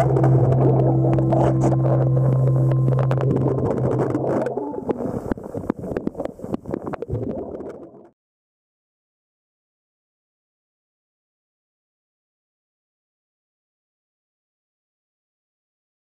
you.